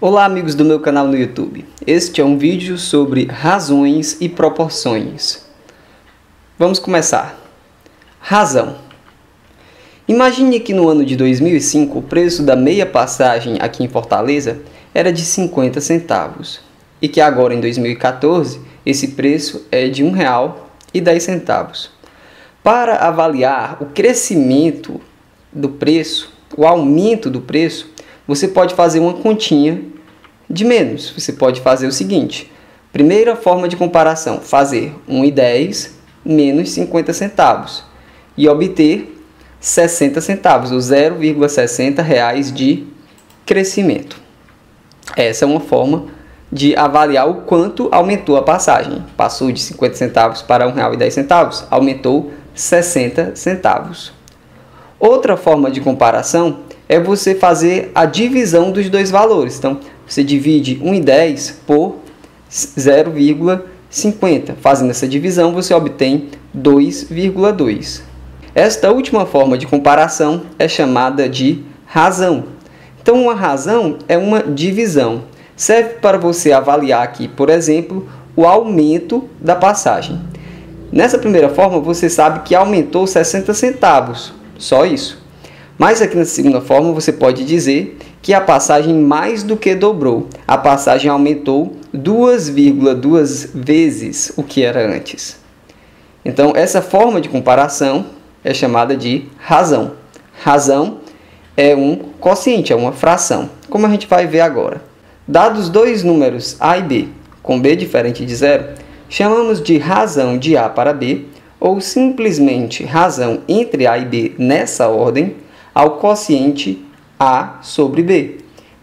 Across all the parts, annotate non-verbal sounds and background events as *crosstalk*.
Olá amigos do meu canal no YouTube. Este é um vídeo sobre razões e proporções. Vamos começar. Razão. Imagine que no ano de 2005 o preço da meia passagem aqui em Fortaleza era de 50 centavos e que agora em 2014 esse preço é de R$ 1,10. Para avaliar o crescimento do preço, o aumento do preço, você pode fazer uma continha de menos. Você pode fazer o seguinte: primeira forma de comparação, fazer 1,10 menos 50 centavos e obter 60 centavos, ou 0,60 reais de crescimento. Essa é uma forma de avaliar o quanto aumentou a passagem. Passou de 50 centavos para R$ 1,10, aumentou 60 centavos. Outra forma de comparação é você fazer a divisão dos dois valores. Então, você divide 1,10 por 0,50. Fazendo essa divisão, você obtém 2,2. Esta última forma de comparação é chamada de razão. Então, uma razão é uma divisão. Serve para você avaliar aqui, por exemplo, o aumento da passagem. Nessa primeira forma, você sabe que aumentou 60 centavos, só isso. Mas aqui na segunda forma, você pode dizer que a passagem mais do que dobrou. A passagem aumentou 2,2 vezes o que era antes. Então, essa forma de comparação é chamada de razão. Razão é um quociente, é uma fração, como a gente vai ver agora. Dados dois números A e B com B diferente de zero, chamamos de razão de A para B, ou simplesmente razão entre A e B nessa ordem, ao quociente a sobre B,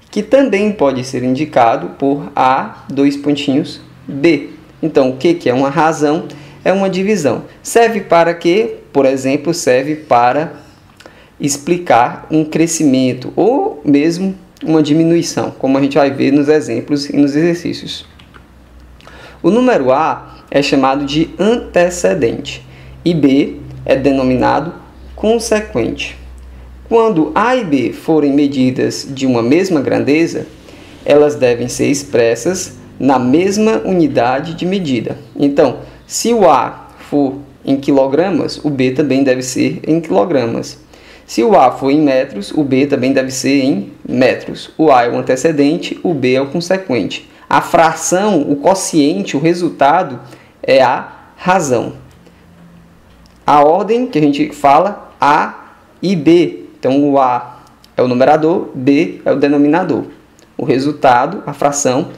que também pode ser indicado por A, dois pontinhos, B. Então, o que, que é uma razão? É uma divisão. Serve para quê? Por exemplo, serve para explicar um crescimento ou mesmo uma diminuição, como a gente vai ver nos exemplos e nos exercícios. O número A é chamado de antecedente e B é denominado consequente. Quando A e B forem medidas de uma mesma grandeza, elas devem ser expressas na mesma unidade de medida. Então, se o A for em quilogramas, o B também deve ser em quilogramas. Se o A for em metros, o B também deve ser em metros. O A é o antecedente, o B é o consequente. A fração, o quociente, o resultado é a razão. A ordem que a gente fala A e B então, o A é o numerador, B é o denominador. O resultado, a fração,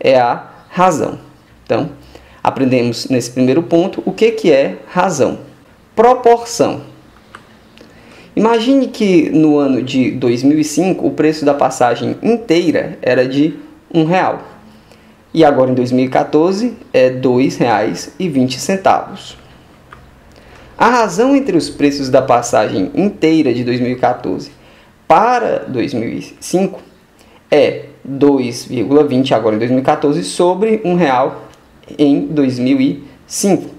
é a razão. Então, aprendemos nesse primeiro ponto o que, que é razão. Proporção. Imagine que no ano de 2005 o preço da passagem inteira era de um real e agora em 2014 é R$ 2,20. A razão entre os preços da passagem inteira de 2014 para 2005 é 2,20 agora em 2014 sobre um real em 2005.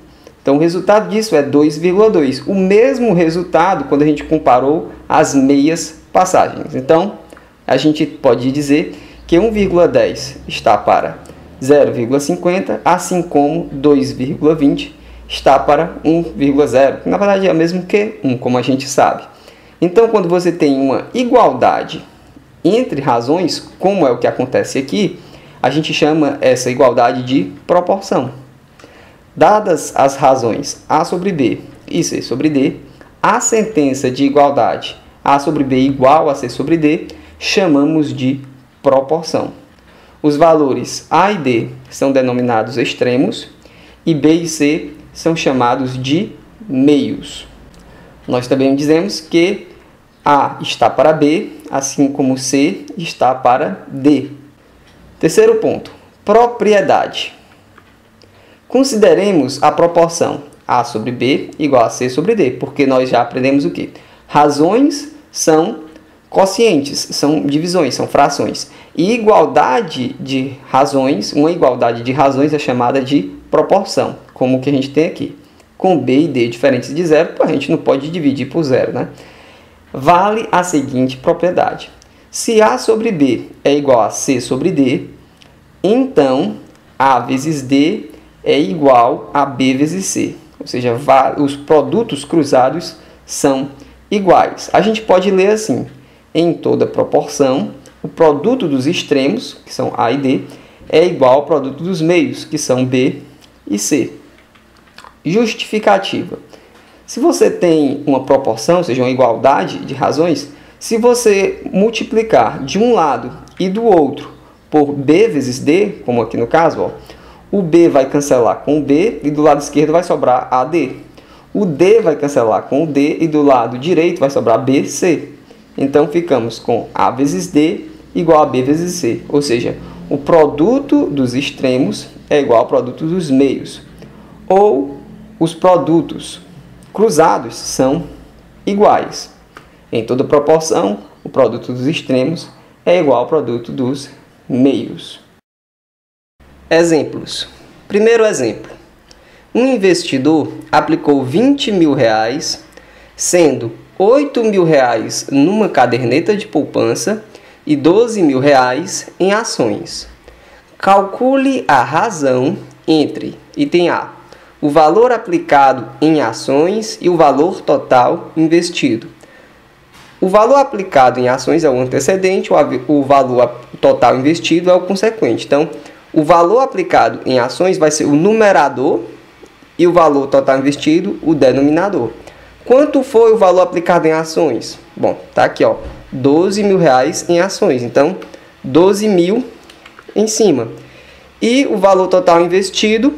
Então o resultado disso é 2,2, o mesmo resultado quando a gente comparou as meias passagens. Então a gente pode dizer que 1,10 está para 0,50, assim como 2,20 está para 1,0, que na verdade é o mesmo que 1, como a gente sabe. Então, quando você tem uma igualdade entre razões, como é o que acontece aqui, a gente chama essa igualdade de proporção. Dadas as razões A sobre B e C sobre D, a sentença de igualdade A sobre B igual a C sobre D chamamos de proporção. Os valores A e D são denominados extremos e B e C são chamados de meios. Nós também dizemos que A está para B, assim como C está para D. Terceiro ponto: propriedade. Consideremos a proporção A sobre B igual a C sobre D, porque nós já aprendemos o que? Razões são quocientes, são divisões, são frações. E igualdade de razões, uma igualdade de razões é chamada de proporção, como o que a gente tem aqui. Com B e D diferentes de zero, a gente não pode dividir por zero. Né? Vale a seguinte propriedade. Se A sobre B é igual a C sobre D, então A vezes D é igual a B vezes C. Ou seja, os produtos cruzados são iguais. A gente pode ler assim: em toda proporção, o produto dos extremos, que são A e D, é igual ao produto dos meios, que são B e C. Justificativa. Se você tem uma proporção, ou seja, uma igualdade de razões, se você multiplicar de um lado e do outro por B vezes D, como aqui no caso, ó, o B vai cancelar com o B e do lado esquerdo vai sobrar AD. O D vai cancelar com o D e do lado direito vai sobrar BC. Então ficamos com A vezes D igual a B vezes C. Ou seja, o produto dos extremos é igual ao produto dos meios. Ou os produtos cruzados são iguais. Em toda proporção, o produto dos extremos é igual ao produto dos meios. Exemplos. Primeiro exemplo. Um investidor aplicou 20 mil reais, sendo 8 mil reais numa caderneta de poupança e 12 mil reais em ações. Calcule a razão entre item A, o valor aplicado em ações e o valor total investido. O valor aplicado em ações é o antecedente, o valor total investido é o consequente. Então, o valor aplicado em ações vai ser o numerador e o valor total investido, o denominador. Quanto foi o valor aplicado em ações? Bom, tá aqui, ó, 12 mil reais em ações. Então, 12 mil em cima. E o valor total investido,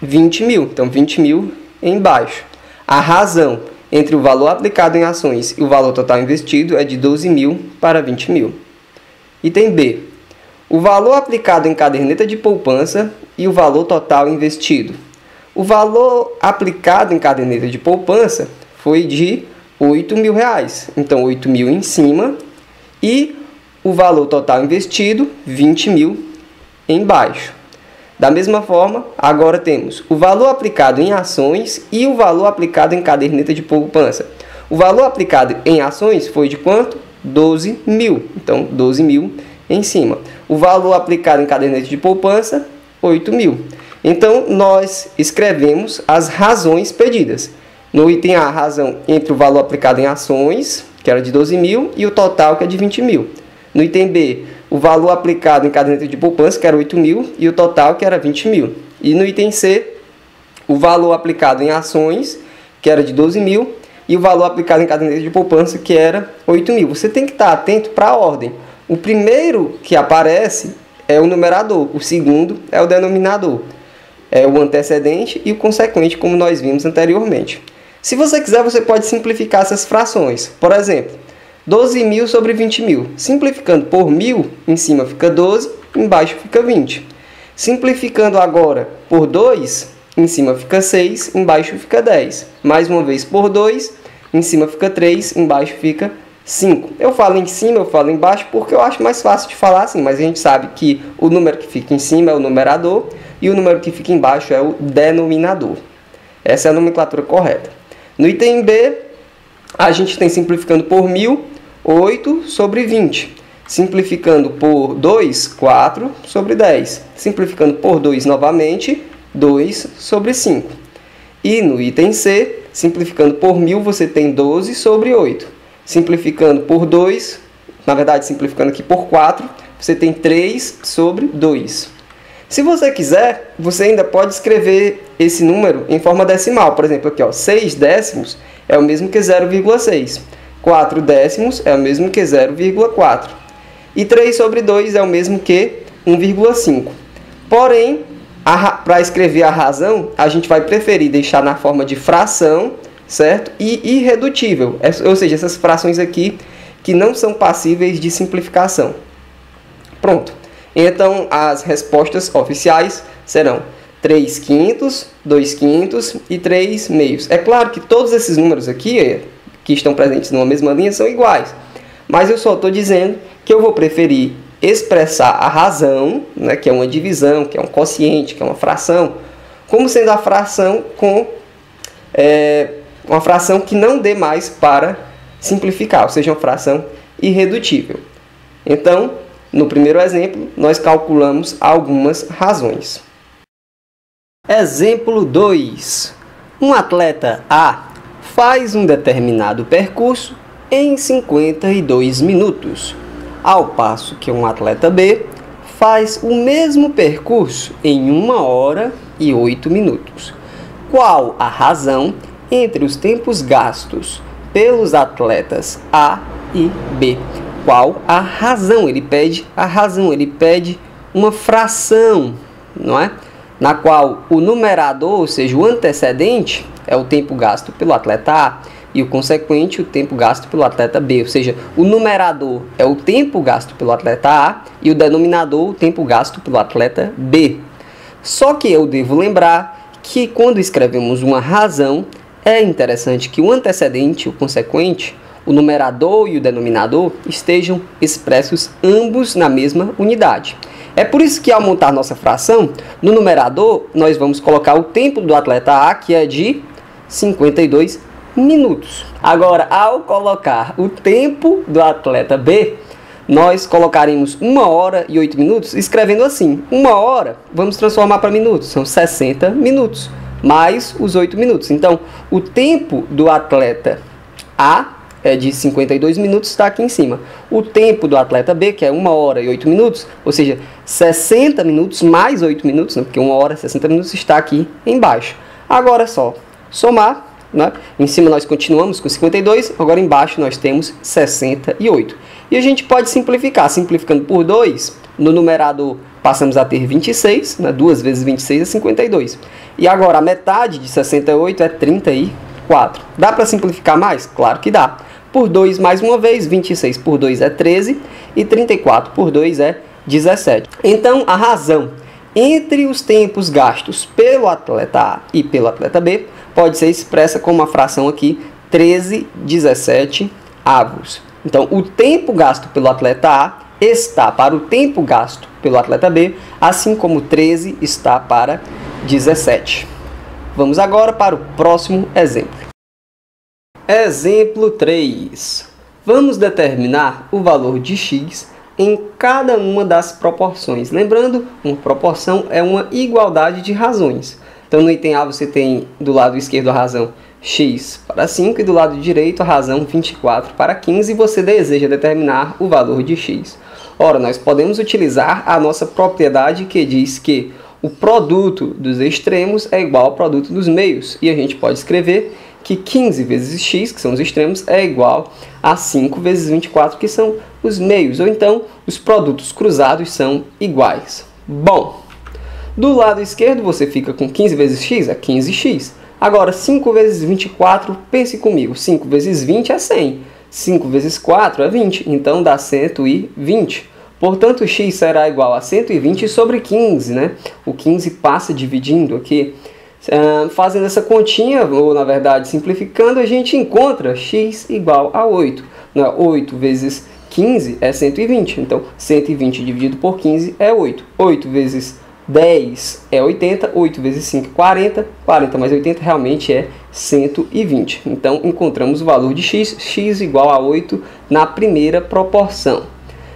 20 mil. Então, 20 mil embaixo. A razão entre o valor aplicado em ações e o valor total investido é de 12 mil para 20 mil. Item B. O valor aplicado em caderneta de poupança e o valor total investido. O valor aplicado em caderneta de poupança foi de 8 mil reais. Então, 8 mil em cima e o valor total investido, 20 mil embaixo. Da mesma forma, agora temos o valor aplicado em ações e o valor aplicado em caderneta de poupança. O valor aplicado em ações foi de quanto? 12 mil. Então, 12 mil em cima. O valor aplicado em caderneta de poupança, 8 mil. Então, nós escrevemos as razões pedidas. No item A, a razão entre o valor aplicado em ações, que era de 12 mil, e o total, que é de 20 mil. No item B, o valor aplicado em caderneta de poupança, que era 8 mil, e o total, que era 20 mil. E no item C, o valor aplicado em ações, que era de 12 mil, e o valor aplicado em caderneta de poupança, que era 8 mil. Você tem que estar atento para a ordem. O primeiro que aparece é o numerador, o segundo é o denominador é, o antecedente e o consequente, como nós vimos anteriormente. Se você quiser, você pode simplificar essas frações. Por exemplo, 12 mil sobre 20 mil. Simplificando por mil, em cima fica 12, embaixo fica 20. Simplificando agora por 2, em cima fica 6, embaixo fica 10. Mais uma vez por 2, em cima fica 3, embaixo fica 5. Eu falo em cima, eu falo embaixo, porque eu acho mais fácil de falar assim, mas a gente sabe que o número que fica em cima é o numerador e o número que fica embaixo é o denominador. Essa é a nomenclatura correta. No item B, a gente tem simplificando por 1000, 8 sobre 20. Simplificando por 2, 4 sobre 10. Simplificando por 2 novamente, 2 sobre 5. E no item C, simplificando por 1000, você tem 12 sobre 8. Simplificando por 2, na verdade, simplificando aqui por 4, você tem 3 sobre 2. Se você quiser, você ainda pode escrever esse número em forma decimal. Por exemplo, aqui, ó, 6 décimos é o mesmo que 0,6. 4 décimos é o mesmo que 0,4. E 3 sobre 2 é o mesmo que 1,5. Porém, para escrever a razão, a gente vai preferir deixar na forma de fração, certo? E irredutível, ou seja, essas frações aqui que não são passíveis de simplificação. Pronto. Então, as respostas oficiais serão 3 quintos, 2 quintos e 3 meios. É claro que todos esses números aqui, que estão presentes numa mesma linha, são iguais. Mas eu só estou dizendo que eu vou preferir expressar a razão, né, que é uma divisão, que é um quociente, que é uma fração, como sendo a fração com é, uma fração que não dê mais para simplificar, ou seja, uma fração irredutível. Então, no primeiro exemplo, nós calculamos algumas razões. Exemplo 2. Um atleta A faz um determinado percurso em 52 minutos, ao passo que um atleta B faz o mesmo percurso em 1 hora e 8 minutos. Qual a razão entre os tempos gastos pelos atletas A e B? Qual a razão? Ele pede a razão, ele pede uma fração, não é? Na qual o numerador, ou seja, o antecedente, é o tempo gasto pelo atleta A e o consequente o tempo gasto pelo atleta B, ou seja, o numerador é o tempo gasto pelo atleta A e o denominador o tempo gasto pelo atleta B. Só que eu devo lembrar que quando escrevemos uma razão, é interessante que o antecedente o consequente, o numerador e o denominador, estejam expressos ambos na mesma unidade. É por isso que ao montar nossa fração, no numerador nós vamos colocar o tempo do atleta A, que é de 52 minutos. Agora, ao colocar o tempo do atleta B, nós colocaremos 1 hora e 8 minutos, escrevendo assim: 1 hora, vamos transformar para minutos, são 60 minutos, mais os 8 minutos. Então, o tempo do atleta A é de 52 minutos, está aqui em cima. O tempo do atleta B, que é 1 hora e 8 minutos, ou seja, 60 minutos mais 8 minutos, né, porque 1 hora e 60 minutos está aqui embaixo. Agora é só somar né? Em cima nós continuamos com 52, agora embaixo nós temos 68. E a gente pode simplificar, simplificando por 2, no numerador passamos a ter 26, né? 2 vezes 26 é 52. E agora a metade de 68 é 34. Dá para simplificar mais? Claro que dá. Por 2 mais uma vez, 26 por 2 é 13 e 34 por 2 é 17. Então a razão entre os tempos gastos pelo atleta A e pelo atleta B pode ser expressa como uma fração aqui 13, 17 avos. Então, o tempo gasto pelo atleta A está para o tempo gasto pelo atleta B, assim como 13 está para 17. Vamos agora para o próximo exemplo. Exemplo 3. Vamos determinar o valor de x em cada uma das proporções. Lembrando, uma proporção é uma igualdade de razões. Então no item A você tem do lado esquerdo a razão x para 5 e do lado direito a razão 24 para 15 e você deseja determinar o valor de x. Ora, nós podemos utilizar a nossa propriedade que diz que o produto dos extremos é igual ao produto dos meios. E a gente pode escrever que 15 vezes x, que são os extremos, é igual a 5 vezes 24, que são os meios. Ou então, os produtos cruzados são iguais. Bom, do lado esquerdo você fica com 15 vezes x, é 15x. Agora, 5 vezes 24, pense comigo, 5 vezes 20 é 100. 5 vezes 4 é 20, então dá 120. Portanto, x será igual a 120 sobre 15, né? O 15 passa dividindo aqui. Fazendo essa continha, ou na verdade simplificando, a gente encontra x igual a 8. Né? 8 vezes 15 é 120, então 120 dividido por 15 é 8. 8 vezes 10 é 80, 8 vezes 5 é 40, 40 mais 80 realmente é 120. Então encontramos o valor de x, x igual a 8 na primeira proporção.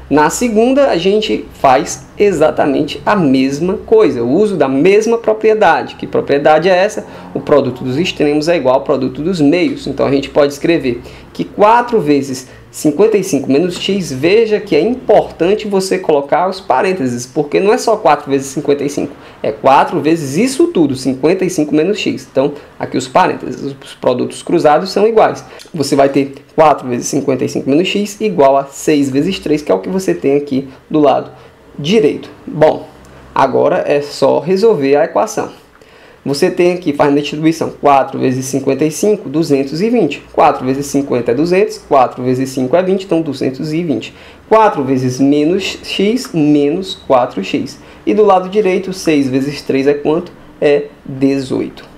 Na segunda, a gente faz exatamente a mesma coisa, o uso da mesma propriedade. Que propriedade é essa? O produto dos extremos é igual ao produto dos meios. Então a gente pode escrever que 4 vezes 55 menos x, veja que é importante você colocar os parênteses, porque não é só 4 vezes 55, é 4 vezes isso tudo, 55 menos x. Então, aqui os parênteses, os produtos cruzados são iguais. Você vai ter 4 vezes 55 menos x igual a 6 vezes 3, que é o que você tem aqui do lado direito. Bom, agora é só resolver a equação. Você tem aqui, fazendo a distribuição, 4 vezes 55, 220. 4 vezes 50 é 200, 4 vezes 5 é 20, então 220. 4 vezes menos x, menos 4x. E do lado direito, 6 vezes 3 é quanto? É 18.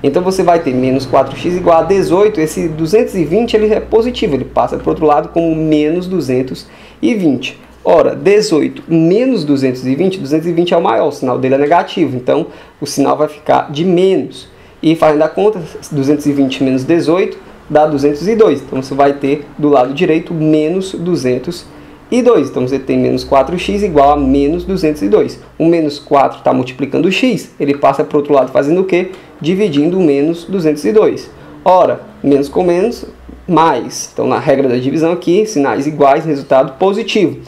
Então você vai ter menos 4x igual a 18. Esse 220 ele é positivo, ele passa para o outro lado como menos 220. Ora, 18 menos 220, 220 é o maior, o sinal dele é negativo, então o sinal vai ficar de menos. E fazendo a conta, 220 menos 18 dá 202. Então você vai ter do lado direito menos 202. Então você tem menos 4x igual a menos 202. O menos 4 está multiplicando o x, ele passa para o outro lado fazendo o quê? Dividindo menos 202. Ora, menos com menos, mais. Então na regra da divisão aqui, sinais iguais, resultado positivo.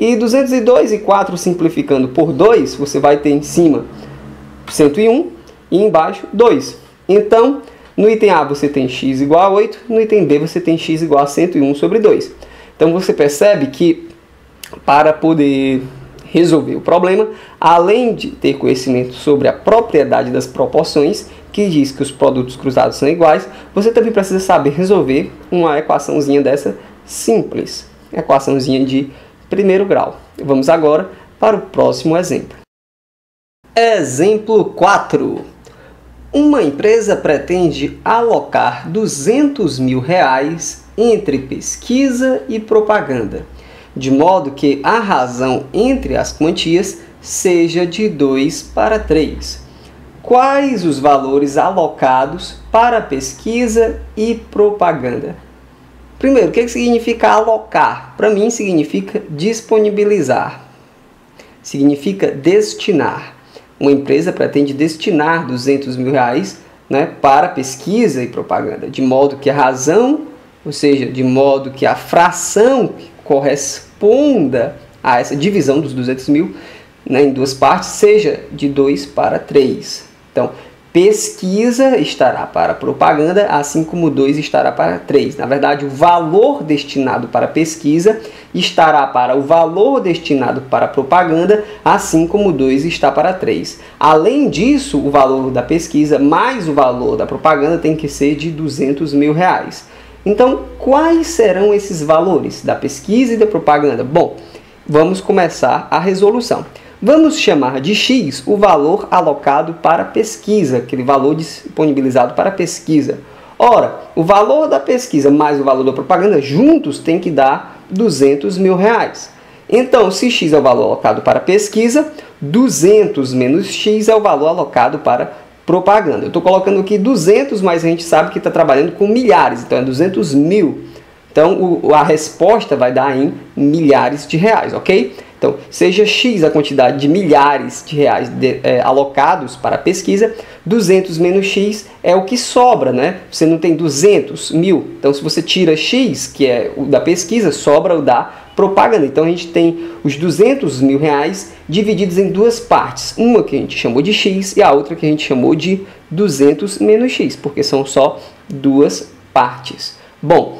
E 202 e 4 simplificando por 2, você vai ter em cima 101 e embaixo 2. Então, no item A você tem x igual a 8, no item B você tem x igual a 101 sobre 2. Então você percebe que para poder resolver o problema, além de ter conhecimento sobre a propriedade das proporções, que diz que os produtos cruzados são iguais, você também precisa saber resolver uma equaçãozinha dessa simples, equaçãozinha de primeiro grau. Vamos agora para o próximo exemplo. Exemplo 4. Uma empresa pretende alocar 200 mil reais entre pesquisa e propaganda, de modo que a razão entre as quantias seja de 2 para 3. Quais os valores alocados para pesquisa e propaganda? Primeiro, o que significa alocar? Para mim, significa disponibilizar, significa destinar. Uma empresa pretende destinar 200 mil reais né, para pesquisa e propaganda, de modo que a razão, ou seja, de modo que a fração corresponda a essa divisão dos 200 mil né, em duas partes seja de 2 para 3. Então, pesquisa estará para propaganda, assim como 2 estará para 3. Na verdade, o valor destinado para pesquisa estará para o valor destinado para propaganda, assim como 2 está para 3. Além disso, o valor da pesquisa mais o valor da propaganda tem que ser de 200 mil reais. Então, quais serão esses valores da pesquisa e da propaganda? Bom, vamos começar a resolução. Vamos chamar de X o valor alocado para pesquisa, aquele valor disponibilizado para pesquisa. Ora, o valor da pesquisa mais o valor da propaganda juntos tem que dar 200 mil reais. Então, se X é o valor alocado para pesquisa, 200 menos X é o valor alocado para propaganda. Eu estou colocando aqui 200, mas a gente sabe que está trabalhando com milhares, então é 200 mil. Então, a resposta vai dar em milhares de reais, ok? Então, seja X a quantidade de milhares de reais de, é, alocados para a pesquisa, 200 menos X é o que sobra, né? Você não tem 200 mil, então se você tira X, que é o da pesquisa, sobra o da propaganda. Então a gente tem os 200 mil reais divididos em duas partes, uma que a gente chamou de X e a outra que a gente chamou de 200 menos X, porque são só duas partes. Bom,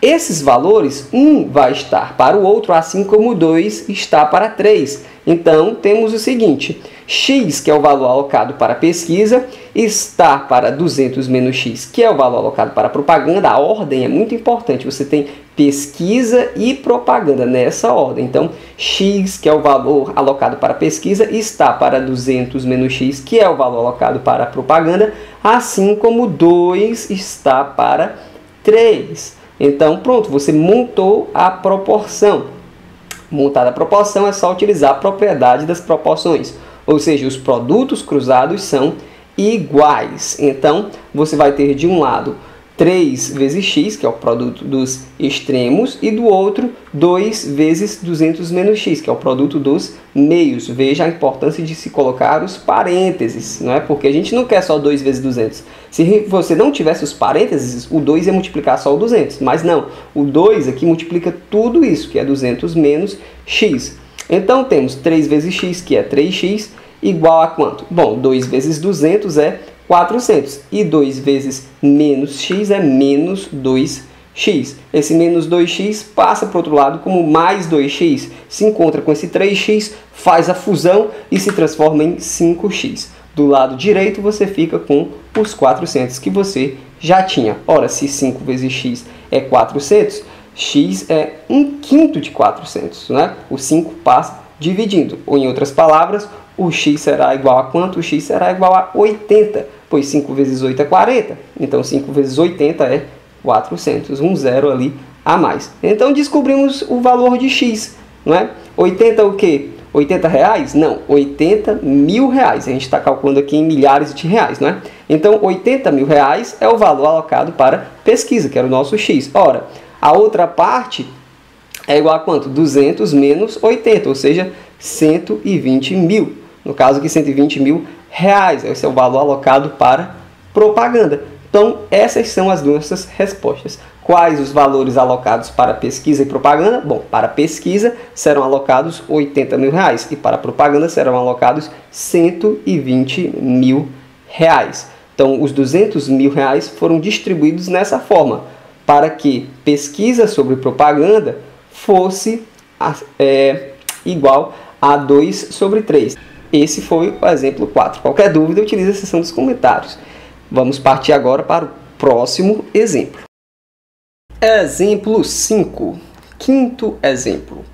esses valores, um vai estar para o outro, assim como 2 está para 3. Então, temos o seguinte, x, que é o valor alocado para pesquisa, está para 200 menos x, que é o valor alocado para propaganda. A ordem é muito importante, você tem pesquisa e propaganda nessa ordem. Então, x, que é o valor alocado para pesquisa, está para 200 menos x, que é o valor alocado para propaganda, assim como 2 está para 3. Então, pronto, você montou a proporção. Montada a proporção é só utilizar a propriedade das proporções, ou seja, os produtos cruzados são iguais. Então, você vai ter de um lado 3 vezes x, que é o produto dos extremos, e do outro 2 vezes 200 menos x, que é o produto dos meios. Veja a importância de se colocar os parênteses, não é? Porque a gente não quer só 2 vezes 200. Se você não tivesse os parênteses, o 2 ia multiplicar só o 200, mas não. O 2 aqui multiplica tudo isso, que é 200 menos x. Então temos 3 vezes x, que é 3x, igual a quanto? Bom, 2 vezes 200 é 400. E 2 vezes menos x é menos 2x. Esse menos 2x passa para o outro lado como mais 2x. Se encontra com esse 3x, faz a fusão e se transforma em 5x. Do lado direito você fica com os 400 que você já tinha. Ora, se 5 vezes x é 400, x é 1 quinto de 400. Né? O 5 passa dividindo. Ou em outras palavras, o x será igual a quanto? O x será igual a 80 pois 5 vezes 8 é 40. Então 5 vezes 80 é 400, um zero ali a mais. Então descobrimos o valor de x, não é? 80 é o quê? 80 reais? Não, 80 mil reais. A gente está calculando aqui em milhares de reais, não é? Então, 80 mil reais é o valor alocado para pesquisa, que era o nosso X. Ora, a outra parte é igual a quanto? 200 menos 80, ou seja, 120 mil. No caso aqui, 120 mil reais. Esse é o valor alocado para propaganda. Então, essas são as nossas respostas. Quais os valores alocados para pesquisa e propaganda? Bom, para pesquisa serão alocados 80 mil reais e para propaganda serão alocados 120 mil reais. Então, os 200 mil reais foram distribuídos nessa forma, para que pesquisa sobre propaganda fosse é, igual a 2 sobre 3. Esse foi o exemplo 4. Qualquer dúvida, utilize a seção dos comentários. Vamos partir agora para o próximo exemplo. Exemplo 5. Quinto exemplo.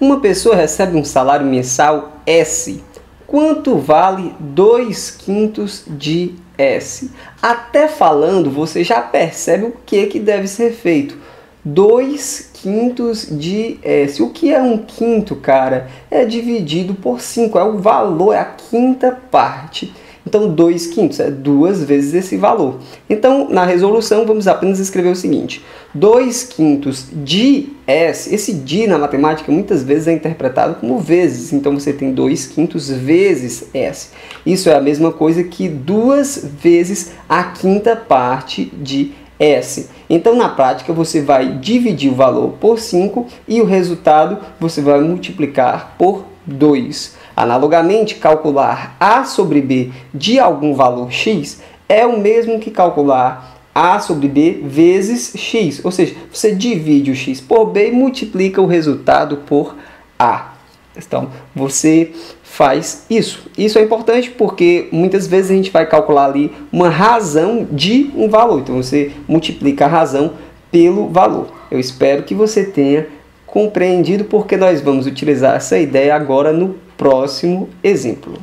Uma pessoa recebe um salário mensal S. Quanto vale 2 quintos de S? Até falando, você já percebe o que, que deve ser feito. 2 quintos de S. O que é um quinto, cara? É dividido por 5, é o valor, é a quinta parte. Então, 2 quintos é duas vezes esse valor. Então, na resolução, vamos apenas escrever o seguinte: 2 quintos de S, esse de na matemática muitas vezes é interpretado como vezes, então você tem 2 quintos vezes S. Isso é a mesma coisa que duas vezes a quinta parte de S. Então, na prática, você vai dividir o valor por 5 e o resultado você vai multiplicar por 2. Analogamente, calcular A sobre B de algum valor x é o mesmo que calcular A sobre B vezes x. Ou seja, você divide o x por B e multiplica o resultado por A. Então, você faz isso. Isso é importante porque muitas vezes a gente vai calcular ali uma razão de um valor. Então, você multiplica a razão pelo valor. Eu espero que você tenha compreendido porque nós vamos utilizar essa ideia agora no próximo exemplo.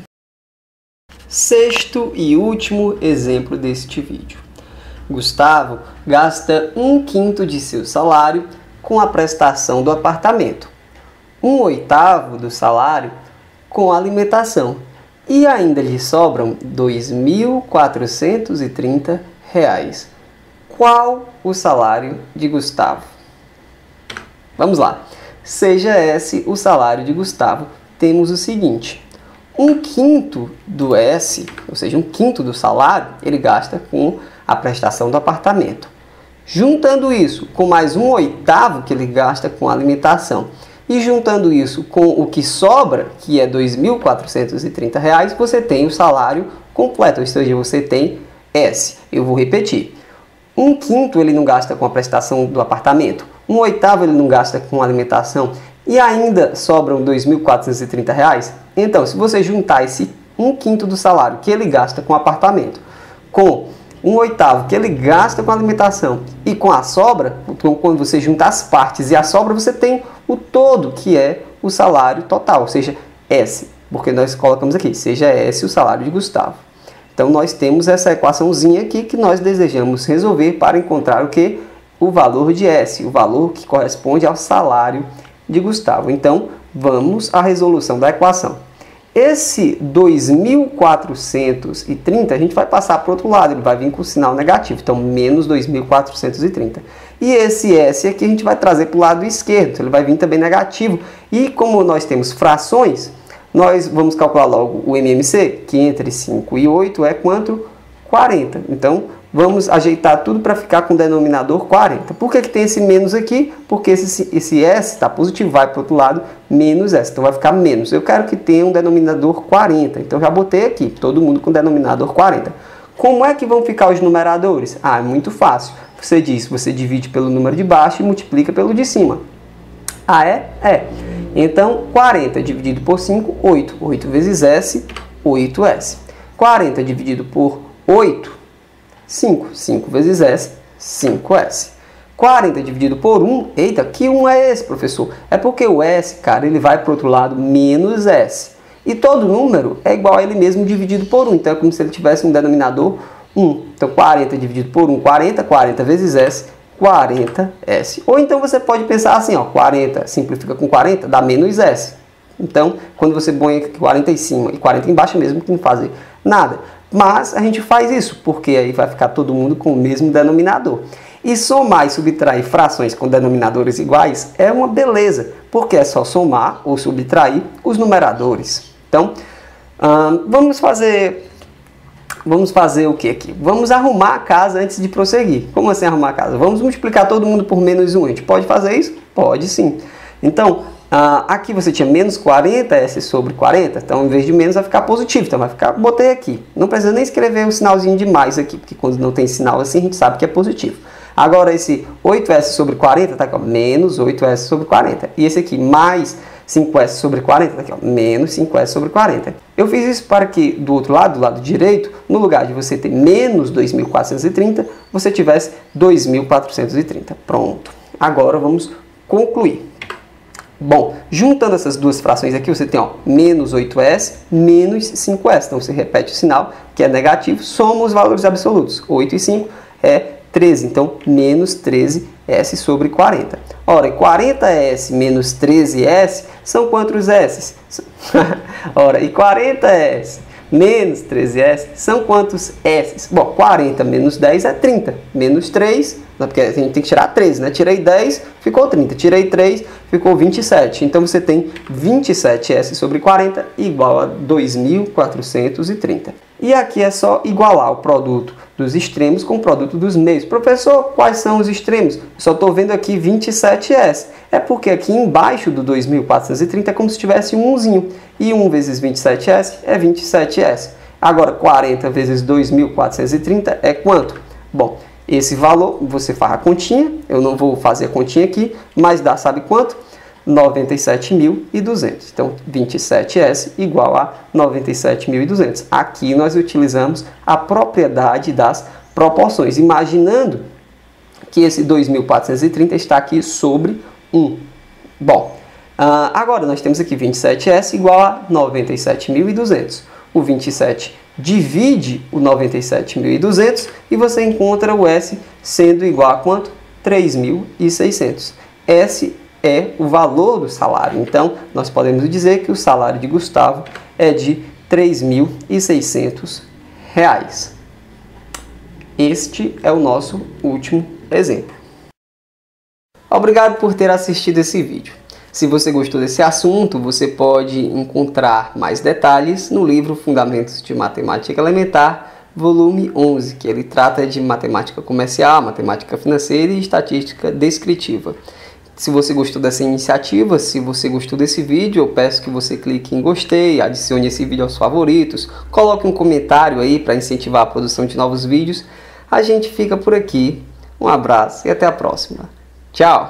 Sexto e último exemplo deste vídeo. Gustavo gasta um quinto de seu salário com a prestação do apartamento, um oitavo do salário com alimentação e ainda lhe sobram R$ 2.430. Qual o salário de Gustavo? Vamos lá. Seja esse o salário de Gustavo, temos o seguinte: um quinto do S, ou seja, um quinto do salário, ele gasta com a prestação do apartamento. Juntando isso com mais um oitavo que ele gasta com alimentação e juntando isso com o que sobra, que é R$ 2.430, você tem o salário completo, ou seja, você tem S. Eu vou repetir. Um quinto ele não gasta com a prestação do apartamento um oitavo ele não gasta com alimentação e ainda sobram R$ 2.430, então se você juntar esse um quinto do salário que ele gasta com apartamento com um oitavo que ele gasta com alimentação e com a sobra, então quando você junta as partes e a sobra, você tem o todo que é o salário total, ou seja, S, porque nós colocamos aqui, seja S o salário de Gustavo. Então nós temos essa equaçãozinha aqui que nós desejamos resolver para encontrar o que? o valor de S, o valor que corresponde ao salário de Gustavo. Então, vamos à resolução da equação. Esse 2.430, a gente vai passar para o outro lado, ele vai vir com o sinal negativo, então menos 2.430. E esse S aqui a gente vai trazer para o lado esquerdo, ele vai vir também negativo. E como nós temos frações, nós vamos calcular logo o MMC, que entre 5 e 8 é quanto? 40. Então, vamos ajeitar tudo para ficar com o denominador 40. Por que, que tem esse menos aqui? Porque esse, esse S está positivo, vai para o outro lado, menos S. Então vai ficar menos. Eu quero que tenha um denominador 40. Então já botei aqui, todo mundo com denominador 40. Como é que vão ficar os numeradores? Ah, é muito fácil. Você diz, você divide pelo número de baixo e multiplica pelo de cima. Ah, é? É. Então, 40 dividido por 5, 8. 8 vezes S, 8S. 40 dividido por 8, 5. 5 vezes S, 5S. 40 dividido por 1, eita, que 1 é esse, professor? É porque o S, cara, ele vai para o outro lado, menos S. E todo número é igual a ele mesmo dividido por 1. Então é como se ele tivesse um denominador 1. Então 40 dividido por 1, 40. 40 vezes S, 40S. Ou então você pode pensar assim, ó, 40 simplifica com 40, dá menos S. Então, quando você põe 40 em cima e 40 embaixo, é mesmo que não fazer nada. Mas a gente faz isso, porque aí vai ficar todo mundo com o mesmo denominador. E somar e subtrair frações com denominadores iguais é uma beleza, porque é só somar ou subtrair os numeradores. Então, vamos fazer vamos fazer o que aqui? Vamos arrumar a casa antes de prosseguir. Como assim arrumar a casa? Vamos multiplicar todo mundo por menos 1. A gente pode fazer isso? Pode sim. Então, ah, aqui você tinha menos 40s sobre 40, então em vez de menos vai ficar positivo, então vai ficar, botei aqui. Não precisa nem escrever o sinalzinho de mais aqui, porque quando não tem sinal assim a gente sabe que é positivo. Agora esse 8s sobre 40 está aqui, ó, menos 8s sobre 40. E esse aqui mais 5s sobre 40 está aqui, ó, menos 5s sobre 40. Eu fiz isso para que do outro lado, do lado direito, no lugar de você ter menos 2.430, você tivesse 2.430. Pronto. Agora vamos concluir. Bom, juntando essas duas frações aqui, você tem ó, menos 8s, menos 5s. Então você repete o sinal, que é negativo, soma os valores absolutos. 8 e 5 é 13, então menos 13s sobre 40. Ora, 40s menos 13s são quantos s? *laughs* Ora, e 40s menos 13s são quantos s? Bom, 40 menos 10 é 30, menos 3 porque a gente tem que tirar 13, né? Tirei 10, ficou 30. Tirei 3, ficou 27. Então você tem 27S sobre 40 igual a 2.430. E aqui é só igualar o produto dos extremos com o produto dos meios. Professor, quais são os extremos? Só estou vendo aqui 27S. É porque aqui embaixo do 2.430 é como se tivesse um 1zinho. E 1 vezes 27S é 27S. Agora, 40 vezes 2.430 é quanto? Bom, esse valor, você faz a continha, eu não vou fazer a continha aqui, mas dá sabe quanto? 97.200. Então, 27S igual a 97.200. Aqui nós utilizamos a propriedade das proporções, imaginando que esse 2.430 está aqui sobre 1. Bom, uh, agora nós temos aqui 27S igual a 97.200. O 27 divide o 97.200 e você encontra o S sendo igual a quanto? 3.600. S é o valor do salário. Então, nós podemos dizer que o salário de Gustavo é de 3.600 reais. Este é o nosso último exemplo. Obrigado por ter assistido esse vídeo. Se você gostou desse assunto, você pode encontrar mais detalhes no livro Fundamentos de Matemática Elementar, volume 11, que ele trata de matemática comercial, matemática financeira e estatística descritiva. Se você gostou dessa iniciativa, se você gostou desse vídeo, eu peço que você clique em gostei, adicione esse vídeo aos favoritos, coloque um comentário aí para incentivar a produção de novos vídeos. A gente fica por aqui. Um abraço e até a próxima. Tchau!